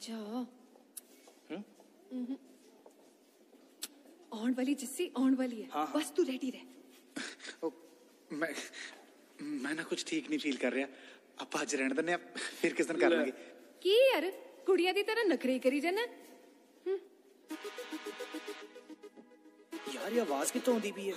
ਜਾ ਆਉਣ ਵਾਲੀ ਜਿੱਸੀ ਆਉਣ ਵਾਲੀ ਹੈ ਹਾਂ, ਹਾਂ। ਬਸ ਤੂੰ ਰੈਡੀ ਰਹਿ ਉਹ ਮੈਂ ਮੈਂ ਨਾ ਕੁਝ ਠੀਕ ਨਹੀਂ ਫੀਲ ਕਰ ਰਿਹਾ ਆਪਾਂ ਅੱਜ ਰਹਿਣ ਦਿੰਦੇ ਆ ਫਿਰ ਕਿਸ ਦਿਨ ਕਰ ਲਾਂਗੇ ਕੀ ਯਾਰ ਕੁੜੀਆਂ ਦੀ ਤਰ੍ਹਾਂ ਨਖਰੇ ਕਰੀ ਜਾਣਾ ਯਾਰ ਇਹ ਆਵਾਜ਼ ਕਿੱਥੋਂ ਆਉਂਦੀ ਪਈ ਹੈ